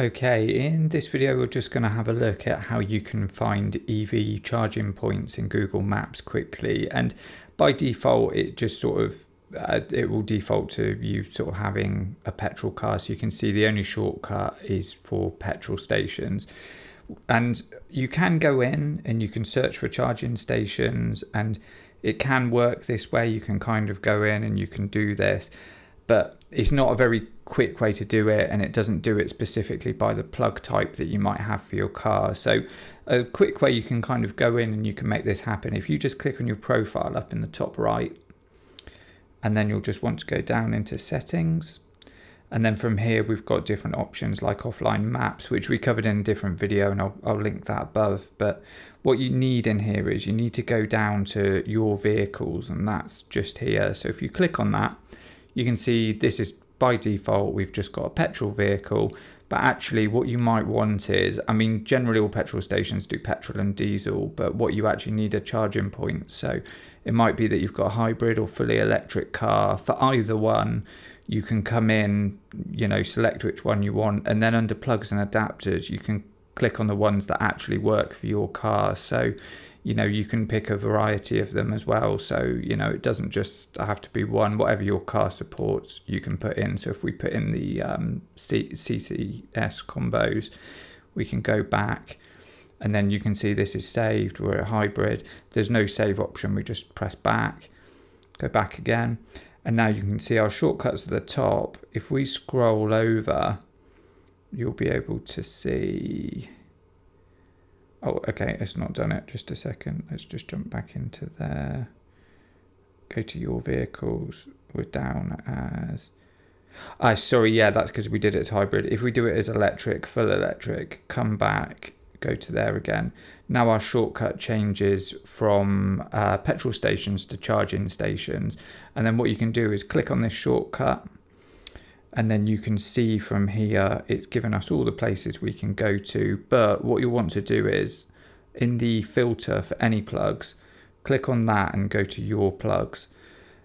Okay, in this video we're just going to have a look at how you can find EV charging points in Google Maps quickly and by default it just sort of uh, it will default to you sort of having a petrol car so you can see the only shortcut is for petrol stations. And you can go in and you can search for charging stations and it can work this way. You can kind of go in and you can do this but it's not a very quick way to do it and it doesn't do it specifically by the plug type that you might have for your car. So a quick way you can kind of go in and you can make this happen. If you just click on your profile up in the top right and then you'll just want to go down into settings. And then from here we've got different options like offline maps which we covered in a different video and I'll, I'll link that above. But what you need in here is you need to go down to your vehicles and that's just here. So if you click on that you can see this is by default we've just got a petrol vehicle but actually what you might want is i mean generally all petrol stations do petrol and diesel but what you actually need are charging points. So it might be that you've got a hybrid or fully electric car. For either one you can come in you know select which one you want and then under plugs and adapters you can click on the ones that actually work for your car. So you know you can pick a variety of them as well. So you know it doesn't just have to be one. Whatever your car supports you can put in. So if we put in the um, C- ccs combos we can go back and then you can see this is saved. We're a hybrid. There's no save option. We just press back go back again. And now you can see our shortcuts at the top. If we scroll over you'll be able to see Oh, okay, it's not done it. Just a second. Let's just jump back into there. Go to your vehicles. We're down as... Ah, sorry, yeah, that's because we did it as hybrid. If we do it as electric, full electric, come back, go to there again. Now our shortcut changes from uh, petrol stations to charging stations. And then what you can do is click on this shortcut and then you can see from here it's given us all the places we can go to. But what you'll want to do is in the filter for any plugs click on that and go to your plugs.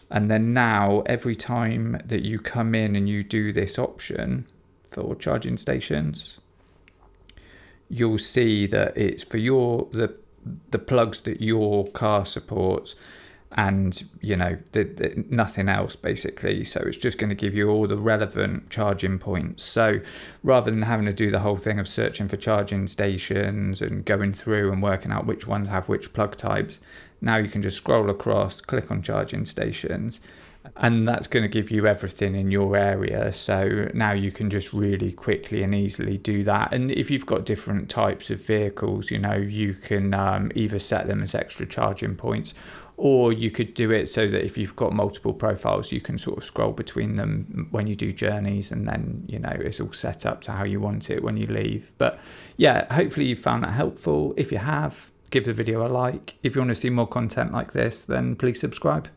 And then now every time that you come in and you do this option for charging stations you'll see that it's for your the the plugs that your car supports and you know the, the, nothing else basically. So it's just going to give you all the relevant charging points. So rather than having to do the whole thing of searching for charging stations and going through and working out which ones have which plug types now you can just scroll across click on charging stations and that's going to give you everything in your area so now you can just really quickly and easily do that. And if you've got different types of vehicles you know you can um, either set them as extra charging points or you could do it so that if you've got multiple profiles you can sort of scroll between them when you do journeys and then you know it's all set up to how you want it when you leave. But yeah hopefully you found that helpful. If you have give the video a like. If you want to see more content like this then please subscribe